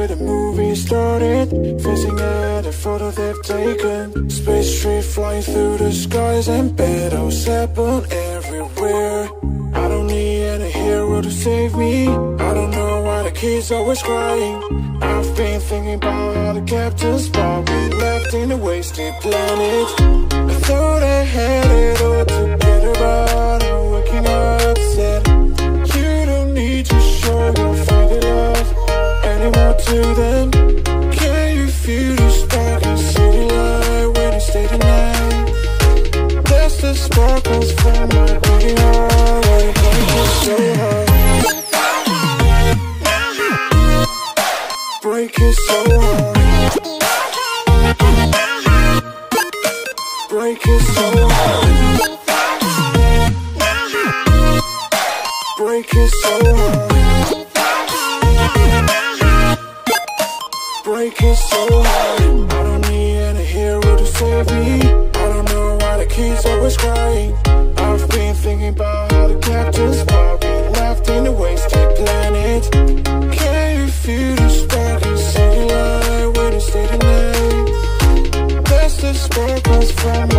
it Facing at a photo they've taken. Space tree flying through the skies And battles happen everywhere. I don't need any hero to save me. I don't know why the kids always crying. I've been thinking about all the captains But we left in a wasted planet break it so hard. Break it so hard. Break it so hard. Break it so hard. I don't need any hero to save me from